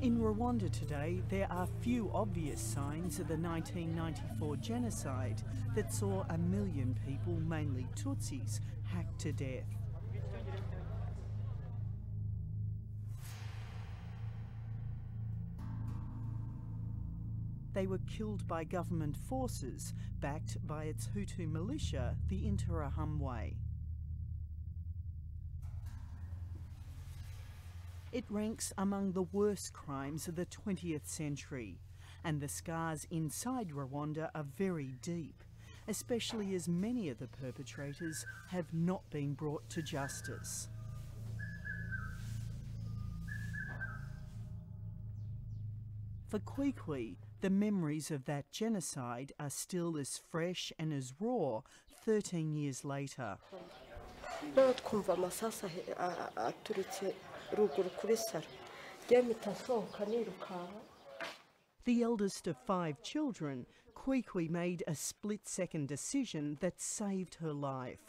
In Rwanda today, there are few obvious signs of the 1994 genocide that saw a million people, mainly Tutsis, hacked to death. They were killed by government forces, backed by its Hutu militia, the Interahamwe. It ranks among the worst crimes of the 20th century, and the scars inside Rwanda are very deep, especially as many of the perpetrators have not been brought to justice. For Kwikwi, the memories of that genocide are still as fresh and as raw 13 years later. The eldest of five children, Kwikwi made a split second decision that saved her life.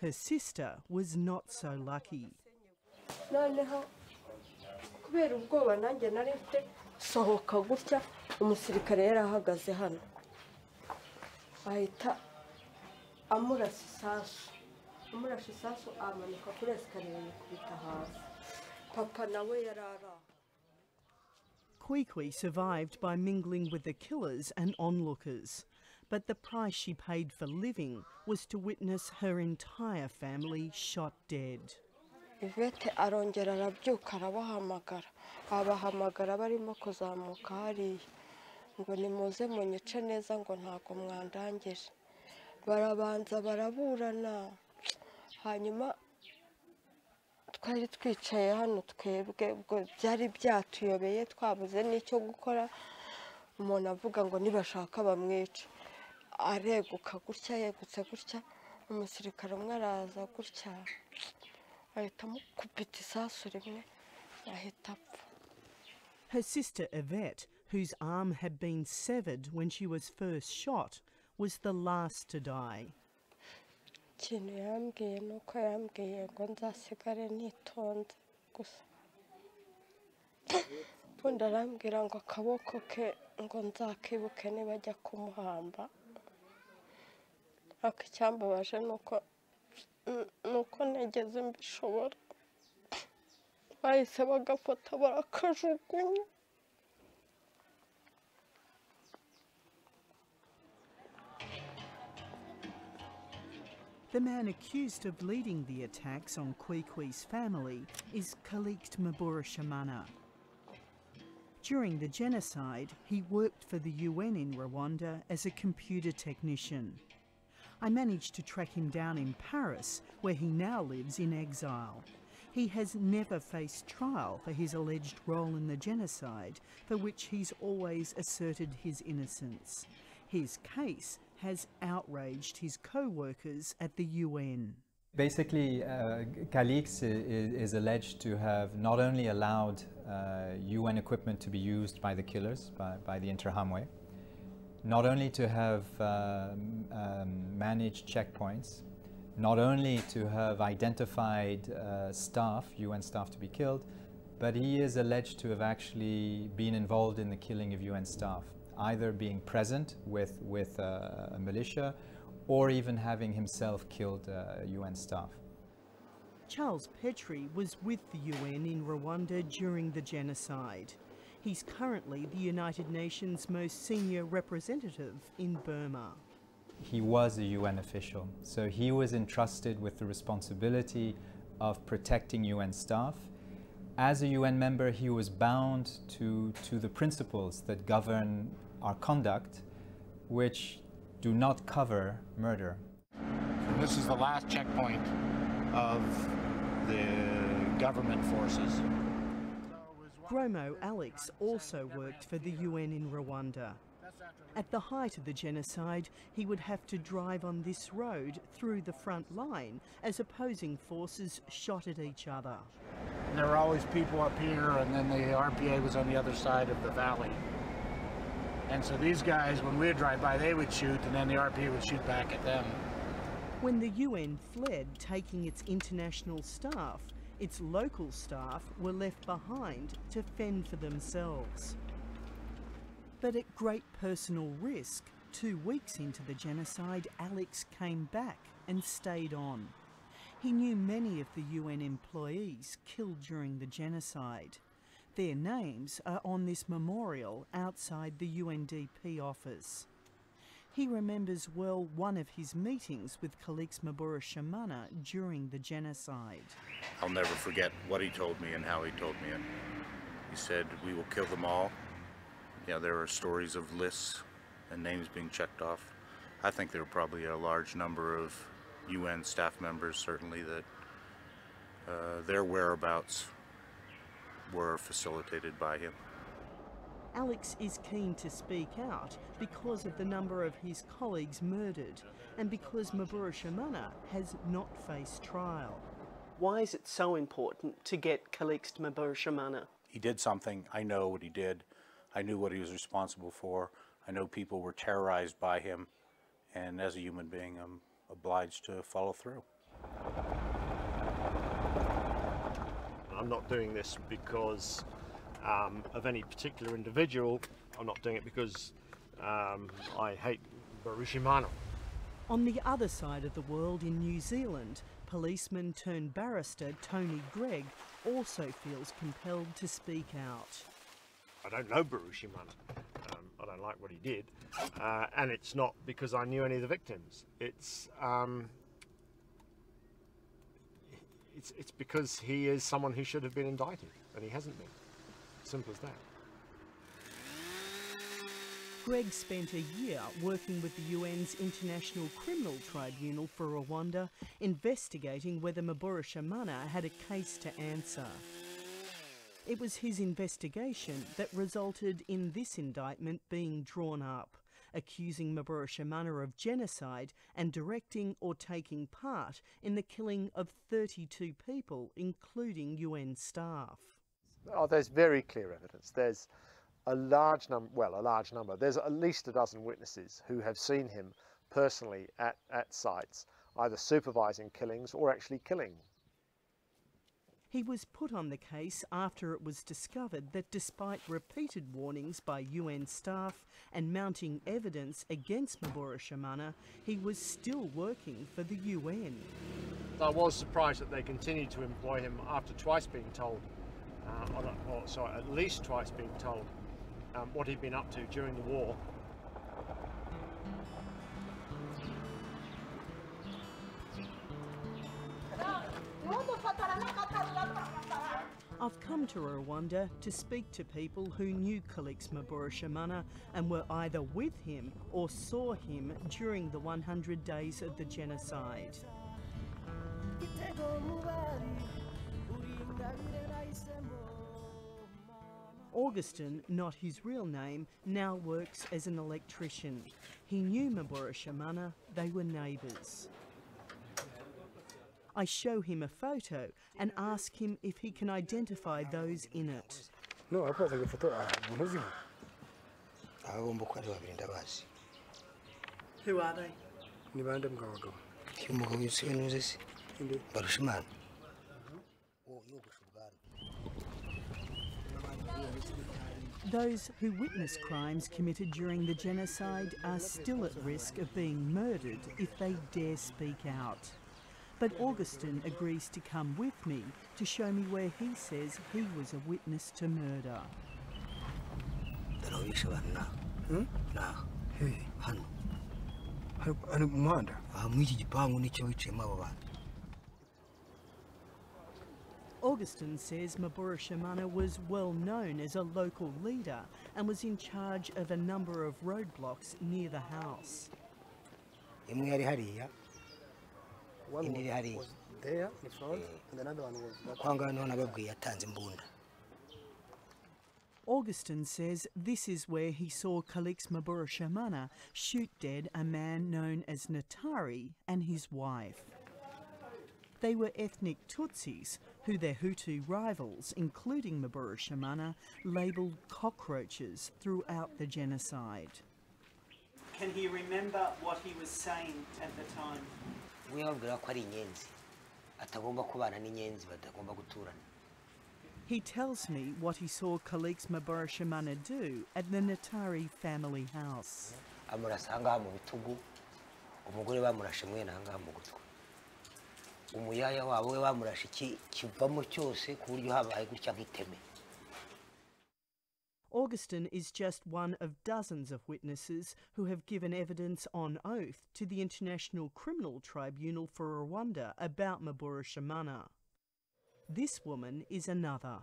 Her sister was not so lucky. Noneho kubera ubwoba nanjye nari mfite sohoka gutya umusirikare yari ahagaze hano. Ahita amurasa isasu amurasa isasu amanuka kuri esikariye yikubita hasi. Papa nawe yari ari aho Kwikwi survived by mingling with the killers and onlookers, but the price she paid for living was to witness her entire family shot dead. ivete arongera arabyuka arabahamagara. Abahamagara barimo kuzamuka hariya ngo nimuze munyice neza ngo ntabwo mwandangije. Barabanza baraburana. Hanyuma twari twicaye hano twebwe ubwo byari byatuyobeye twabuze n'icyo gukora. Umuntu avuga ngo nibashaka bamwice. Areguka gutya yegutse gutya. Umusirikare umwe araza gutya ahita amukubita isasu rimwe ahita apfa. Her sister Yvette, whose arm had been severed when she was first shot, was the last to die. ubundi arambwira ngo akaboko ke ngo nzakibuke nibajya kumuhamba ariko The man accused of leading the attacks on Kwikwi's family is Callixte Mbarushimana. During the genocide, he worked for the UN in Rwanda as a computer technician. I managed to track him down in Paris, where he now lives in exile. He has never faced trial for his alleged role in the genocide, for which he's always asserted his innocence. His case has outraged his co workers at the UN. Basically, uh, Callixte is, is alleged to have not only allowed uh, UN equipment to be used by the killers, by, by the Interahamwe, not only to have um, um, managed checkpoints, not only to have identified uh, staff, UN staff to be killed, but he is alleged to have actually been involved in the killing of UN staff, either being present with, with uh, a militia or even having himself killed uh, UN staff. Charles Petrie was with the UN in Rwanda during the genocide. He's currently the United Nations most senior representative in Burma. He was a UN official, so he was entrusted with the responsibility of protecting UN staff. As a UN member, he was bound to, to the principles that govern our conduct, which do not cover murder. This is the last checkpoint of the government forces. Gromo Alex also worked for the UN in Rwanda. At the height of the genocide, he would have to drive on this road through the front line as opposing forces shot at each other. And there were always people up here, and then the RPA was on the other side of the valley. And so these guys, when we would drive by, they would shoot, and then the RPA would shoot back at them. When the UN fled, taking its international staff, its local staff were left behind to fend for themselves. But at great personal risk, two weeks into the genocide, Alex came back and stayed on. He knew many of the UN employees killed during the genocide. Their names are on this memorial outside the UNDP office. He remembers well one of his meetings with Callixte Mbarushimana during the genocide. I'll never forget what he told me and how he told me it. He said, we will kill them all. Yeah, there are stories of lists and names being checked off. I think there were probably a large number of UN staff members, certainly, that uh, their whereabouts were facilitated by him. Alex is keen to speak out because of the number of his colleagues murdered and because Mbarushimana has not faced trial. Why is it so important to get Callixte Mabura Shamana? He did something. I know what he did. I knew what he was responsible for. I know people were terrorized by him. And as a human being, I'm obliged to follow through. I'm not doing this because um, of any particular individual. I'm not doing it because um, I hate Mbarushimana. On the other side of the world in New Zealand, policeman turned barrister Tony Gregg also feels compelled to speak out. I don't know Mbarushimana. Um, I don't like what he did. Uh, and it's not because I knew any of the victims. It's, um, it's, it's because he is someone who should have been indicted and he hasn't been. Simple as that. Greg spent a year working with the UN's International Criminal Tribunal for Rwanda, investigating whether Mbarushimana had a case to answer. It was his investigation that resulted in this indictment being drawn up, accusing Mbarushimana of genocide and directing or taking part in the killing of 32 people, including UN staff. Oh, there's very clear evidence. There's a large number, well, a large number. There's at least a dozen witnesses who have seen him personally at, at sites, either supervising killings or actually killing. He was put on the case after it was discovered that despite repeated warnings by UN staff and mounting evidence against Mbarushimana, he was still working for the UN. I was surprised that they continued to employ him after twice being told, uh, or, or, sorry, at least twice being told um, what he'd been up to during the war. I've come to Rwanda to speak to people who knew Callixte Mbarushimana and were either with him or saw him during the 100 days of the genocide. Augustin, not his real name, now works as an electrician. He knew Mbarushimana, they were neighbours. I show him a photo and ask him if he can identify those in it. no akoze agafoto umuntu uzima aba bombi uko ari babiri ndabazi. Who are they? ni bande mugabo bagabo Uyu mugabo yuzuye neza se inde barusha imana uwo uh-huh. yogosha ubwanwa Those who witness crimes committed during the genocide are still at risk of being murdered if they dare speak out. But Augustin agrees to come with me to show me where he says he was a witness to murder. dore aho bishe abantu naho Hmm? naho hehe hano Hari- ari mu muhanda aha muri iki gipangu nicyo wicayemo abo bantu Augustin says Mbarushimana was well known as a local leader and was in charge of a number of roadblocks near the house. Imwe hariya one Indi was, there in front eh. and another one was back. kwanga niho nababwiye yatanze imbunda Augustin says this is where he saw Callixte Mbarushimana shoot dead a man known as Natari and his wife. They were ethnic Tutsis who their Hutu rivals, including Mbarushimana, labelled cockroaches throughout the genocide. Can he remember what he was saying at the time? We babwira ko ari inyenzi atagomba kubana n'inyenzi batagomba guturana. He tells me what he saw Kaliks Maboroshamana do at the Natari family house. amurasa ahangaha mu bitugu umugore bamurashe mwene ahangaha mu gutwi umuyaya wabo we bamurashe iki kivamo cyose ku buryo habaye gutya nk'iteme. Augustin is just one of dozens of witnesses who have given evidence on oath to the International Criminal Tribunal for Rwanda about Mbarushimana. This woman is another.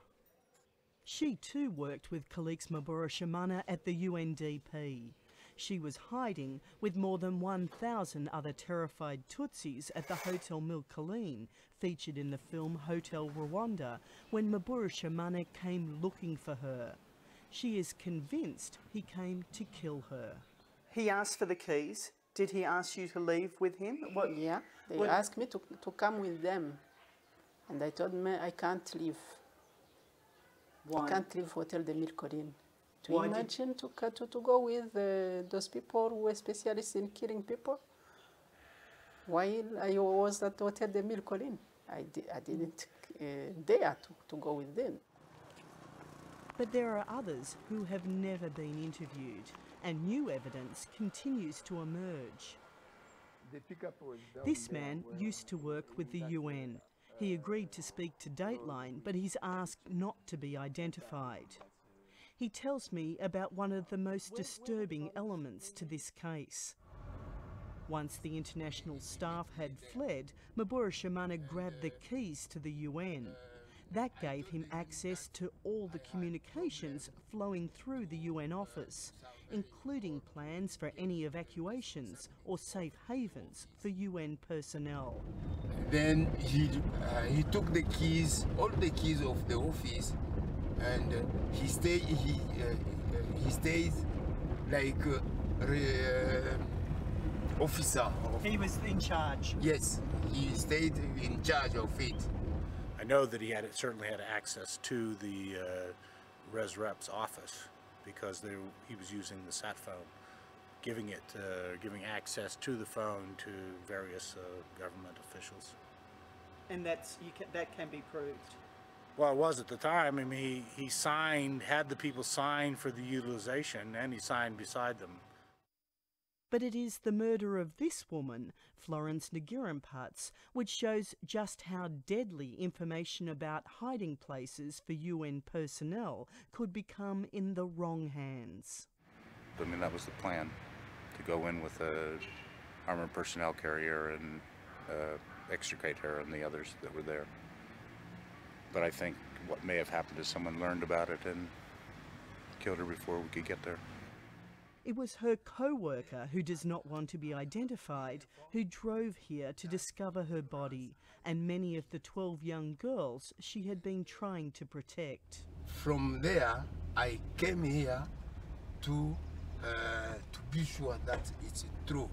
She too worked with Callixte Mbarushimana at the UNDP. She was hiding with more than 1,000 other terrified Tutsis at the Hotel Mille Collines, featured in the film Hotel Rwanda, when Mbarushimana came looking for her. She is convinced he came to kill her. He asked for the keys. Did he ask you to leave with him? What? Yeah, they When- asked me to, to come with them. And I told them I can't leave. Why? I can't leave Hotel de Mille Collines. To Why did- imagine to, to, to go with uh, those people who are specialists in killing people while I was at Hotel de Mille Collines. I, di- I didn't uh, dare to, to go with them. But there are others who have never been interviewed, and new evidence continues to emerge. This man used to work with the UN. He agreed to speak to Dateline, but he's asked not to be identified. He tells me about one of the most disturbing elements to this case. Once the international staff had fled, Mbarushimana grabbed the keys to the UN. That gave him access to all the communications flowing through the UN office, including plans for any evacuations or safe havens for UN personnel. Then he uh, he took the keys, all the keys of the office, and uh, he stay he uh, he stays like uh, uh, officer. Of, He was in charge. yes, he stayed in charge of it. I know that he had certainly had access to the uh, res rep's office because they, he was using the sat phone, giving it uh, giving access to the phone to various uh, government officials. And that's you can, that can be proved. Well, it was at the time. I mean, he, he signed, had the people sign for the utilization, and he signed beside them. But it is the murder of this woman, Florence Ngirumpatse, which shows just how deadly information about hiding places for UN personnel could become in the wrong hands. I mean, that was the plan, to go in with a armored personnel carrier and uh, extricate her and the others that were there. But I think what may have happened is someone learned about it and killed her before we could get there. It was her co worker, who does not want to be identified, who drove here to discover her body and many of the 12 young girls she had been trying to protect. From there, I came here to uh, to be sure that it's true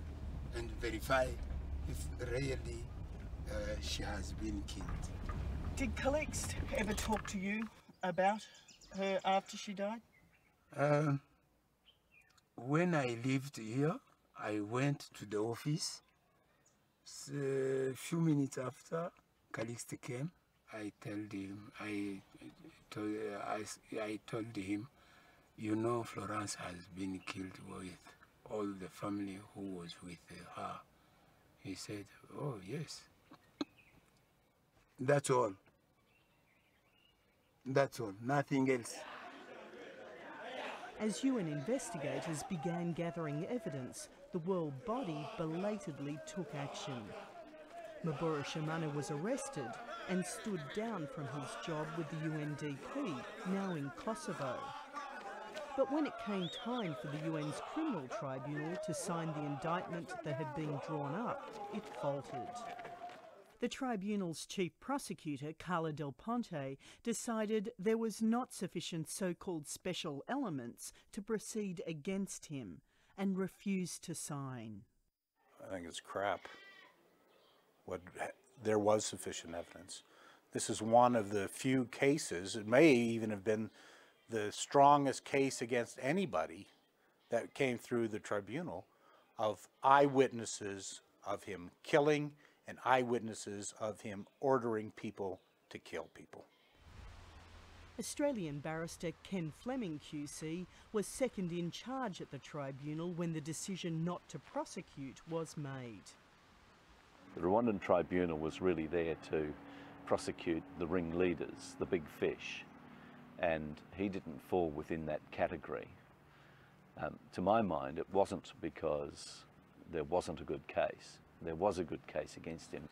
and verify if really uh, she has been killed. Did Callixte ever talk to you about her after she died? Um, when I lived here, I went to the office. A uh, few minutes after, Callixte came. I told him, I told, uh, I, I told him, you know, Florence has been killed with all the family who was with her. He said, oh, yes. That's all. That's all, nothing else. As UN investigators began gathering evidence, the world body belatedly took action. Mbarushimana was arrested and stood down from his job with the UNDP, now in Kosovo. But when it came time for the UN's criminal tribunal to sign the indictment that had been drawn up, it faltered. The tribunal's chief prosecutor, Carla Del Ponte, decided there was not sufficient so called special elements to proceed against him and refused to sign. I think it's crap. What there was sufficient evidence. This is one of the few cases. It may even have been the strongest case against anybody that came through the tribunal of eyewitnesses of him killing and eyewitnesses of him ordering people to kill people. Australian barrister Ken Fleming QC was second in charge at the tribunal when the decision not to prosecute was made. The Rwandan tribunal was really there to prosecute the ringleaders, the big fish, and he didn't fall within that category. Um, to my mind, it wasn't because there wasn't a good case. There was a good case against him.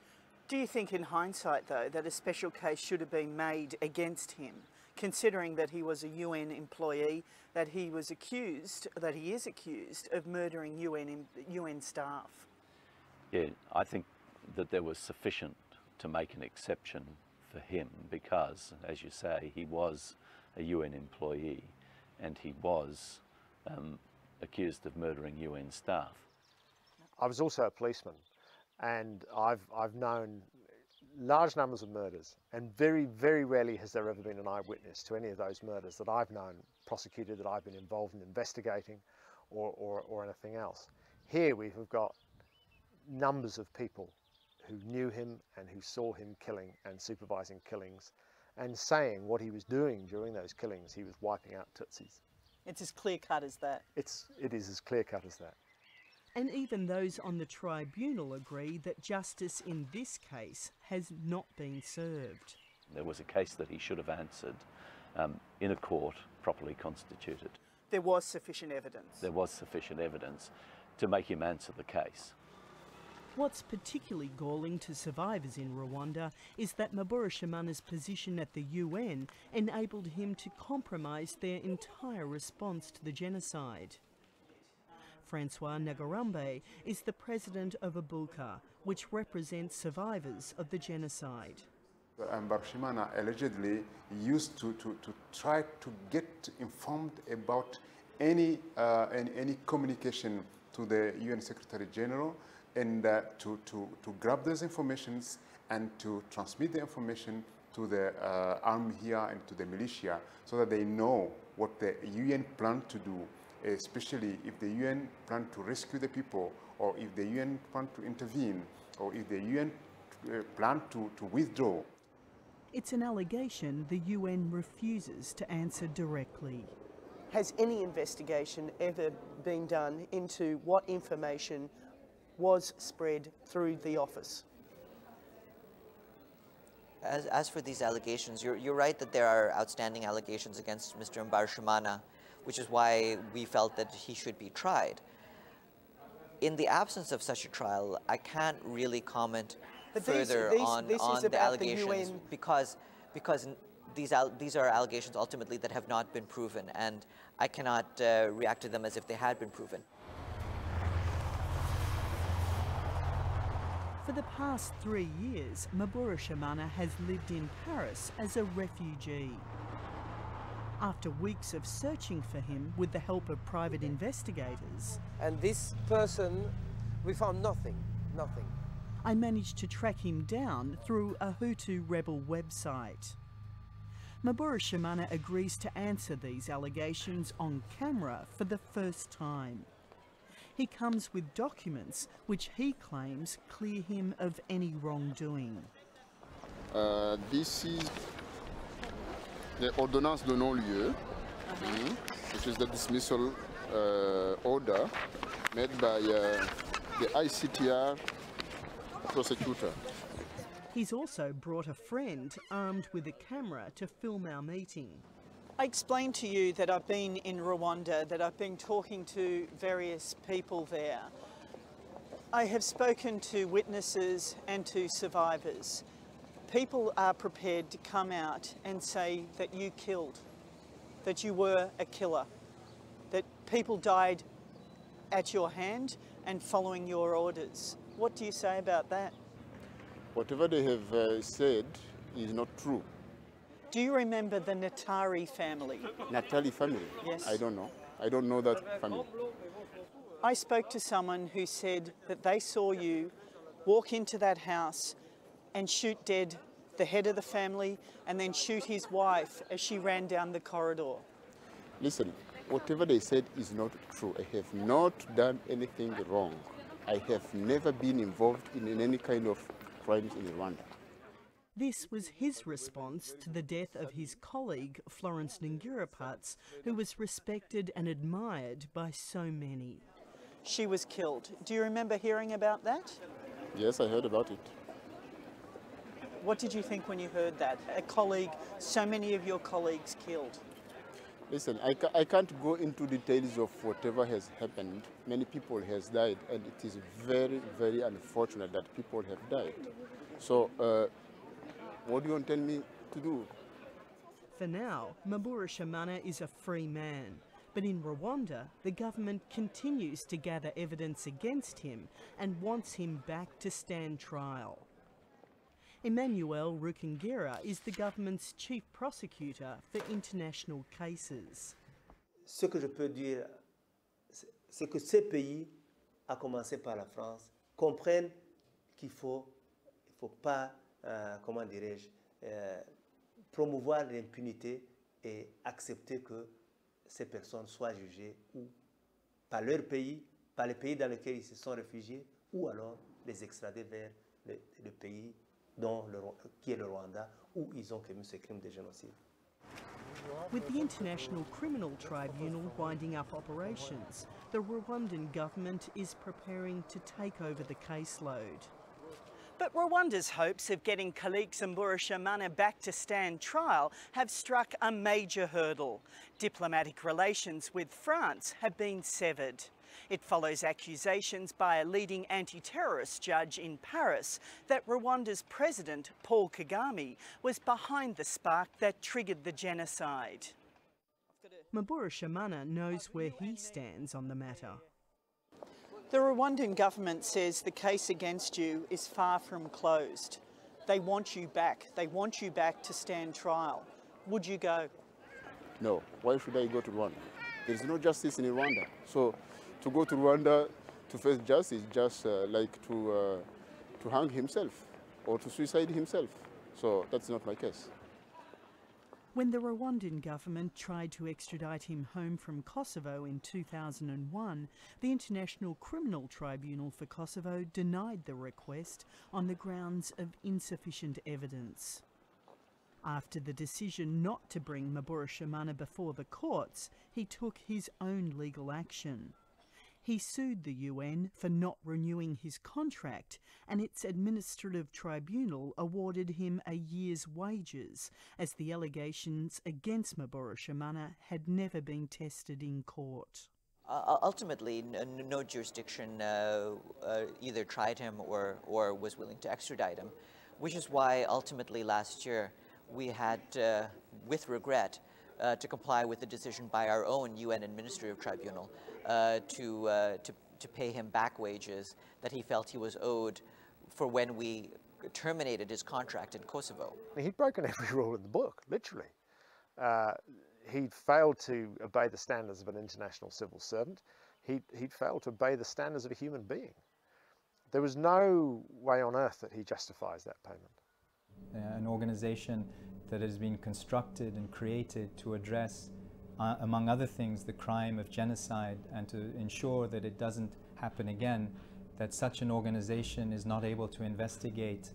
Do you think, in hindsight, though, that a special case should have been made against him, considering that he was a UN employee, that he was accused, that he is accused of murdering UN, UN staff? Yeah, I think that there was sufficient to make an exception for him because, as you say, he was a UN employee and he was um, accused of murdering UN staff. I was also a policeman and I've, I've known large numbers of murders and very, very rarely has there ever been an eyewitness to any of those murders that I've known prosecuted, that I've been involved in investigating or, or, or anything else. Here we've got numbers of people who knew him and who saw him killing and supervising killings and saying what he was doing during those killings. He was wiping out Tutsis. It's as clear cut as that. It's, it is as clear cut as that. And even those on the tribunal agree that justice in this case has not been served. There was a case that he should have answered um, in a court properly constituted. There was sufficient evidence. There was sufficient evidence to make him answer the case. What's particularly galling to survivors in Rwanda is that Mbarushimana's position at the UN enabled him to compromise their entire response to the genocide. Francois Ngarambe is the president of Ibuka, which represents survivors of the genocide. Mbarushimana allegedly used to, to, to try to get informed about any, uh, any, any communication to the UN Secretary General and uh, to, to, to grab those informations and to transmit the information to the uh, army here and to the militia so that they know what the UN plan to do, especially if the UN plan to rescue the people or if the UN plan to intervene or if the UN uh, plan to, to withdraw. It's an allegation the UN refuses to answer directly. Has any investigation ever been done into what information was spread through the office. As, as for these allegations, you're, you're right that there are outstanding allegations against Mr. Mbarushimana, which is why we felt that he should be tried. In the absence of such a trial, I can't really comment but further these, these, on, this on the allegations the because, because these, these are allegations ultimately that have not been proven, and I cannot uh, react to them as if they had been proven. For the past three years, Mbarushimana has lived in Paris as a refugee. After weeks of searching for him with the help of private investigators, and this person, we found nothing, nothing. I managed to track him down through a Hutu rebel website. Mbarushimana agrees to answer these allegations on camera for the first time. He comes with documents which he claims clear him of any wrongdoing. Uh, this is the ordonnance de non-lieu, which is the dismissal uh, order made by uh, the ICTR prosecutor. He's also brought a friend armed with a camera to film our meeting. I explained to you that I've been in Rwanda, that I've been talking to various people there. I have spoken to witnesses and to survivors. People are prepared to come out and say that you killed, that you were a killer, that people died at your hand and following your orders. What do you say about that? Whatever they have uh, said is not true. Do you remember the Natari family? Natali family? Yes. I don't know. I don't know that family. I spoke to someone who said that they saw you walk into that house and shoot dead the head of the family and then shoot his wife as she ran down the corridor. Listen, whatever they said is not true. I have not done anything wrong. I have never been involved in any kind of crimes in Rwanda. This was his response to the death of his colleague, Florence Ngirumpatse, who was respected and admired by so many. She was killed. Do you remember hearing about that? Yes, I heard about it. What did you think when you heard that? A colleague, so many of your colleagues killed. Listen, I, ca I can't go into details of whatever has happened. Many people has died, and it is very, very unfortunate that people have died. So, uh, what do you want to tell me to do? For now, Mbarushimana is a free man. But in Rwanda, the government continues to gather evidence against him and wants him back to stand trial. Emmanuel Rukengera is the government's chief prosecutor for international cases. Ce que je peux dire, c'est que ces pays, à commencer par la France, comprennent qu'il faut, il faut pas, euh, comment dirais-je, euh, promouvoir l'impunité et accepter que ces personnes soient jugées par leur pays, par les pays dans lesquels ils se sont réfugiés, ou alors les extrader vers le pays dont le, qui est le Rwanda, où ils ont commis ces crimes de génocide. With the International Criminal Tribunal winding up operations, the Rwandan government is preparing to take over the caseload. But Rwanda's hopes of getting Callixte Mbarushimana back to stand trial have struck a major hurdle. Diplomatic relations with France have been severed. It follows accusations by a leading anti-terrorist judge in Paris that Rwanda's president, Paul Kagame, was behind the spark that triggered the genocide. Mbarushimana knows where he stands on the matter. The Rwandan government says the case against you is far from closed. They want you back. They want you back to stand trial. Would you go? No. Why should I go to Rwanda? There is no justice in Rwanda. So to go to Rwanda to face justice just uh, like to, uh, to hang himself or to suicide himself. So that's not my case. When the Rwandan government tried to extradite him home from Kosovo in 2001, the International Criminal Tribunal for Kosovo denied the request on the grounds of insufficient evidence. After the decision not to bring Mbarushimana before the courts, he took his own legal action. He sued the UN for not renewing his contract, and its administrative tribunal awarded him a year's wages, as the allegations against Mbarushimana had never been tested in court. Uh, ultimately, no jurisdiction uh, uh, either tried him or, or was willing to extradite him, which is why ultimately last year we had, uh, with regret, uh, to comply with the decision by our own UN Administrative Tribunal uh, to, uh, to, to pay him back wages that he felt he was owed for when we terminated his contract in Kosovo. He'd broken every rule in the book, literally. Uh, he'd failed to obey the standards of an international civil servant. He'd, he'd failed to obey the standards of a human being. There was no way on earth that he justifies that payment. Uh, an organization that has been constructed and created to address, uh, among other things, the crime of genocide and to ensure that it doesn't happen again, that such an organization is not able to investigate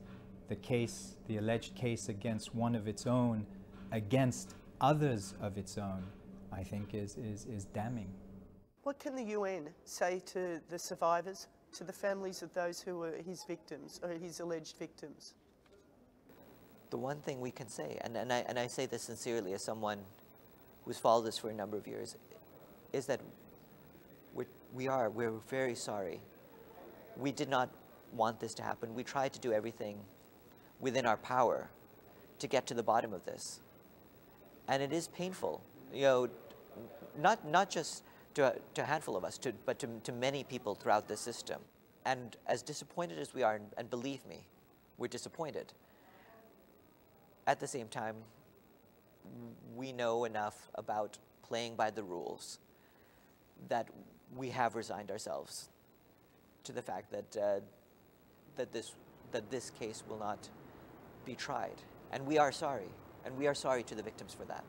the case, the alleged case against one of its own, against others of its own, I think is, is, is damning. What can the UN say to the survivors, to the families of those who were his victims, or his alleged victims? the one thing we can say, and, and, I, and I say this sincerely as someone who's followed this for a number of years, is that we're, we are, we're very sorry. We did not want this to happen. We tried to do everything within our power to get to the bottom of this. And it is painful, you know, not, not just to, to a handful of us, to, but to, to many people throughout the system. And as disappointed as we are, and believe me, we're disappointed, at the same time, we know enough about playing by the rules that we have resigned ourselves to the fact that, uh, that, this, that this case will not be tried. And we are sorry. And we are sorry to the victims for that.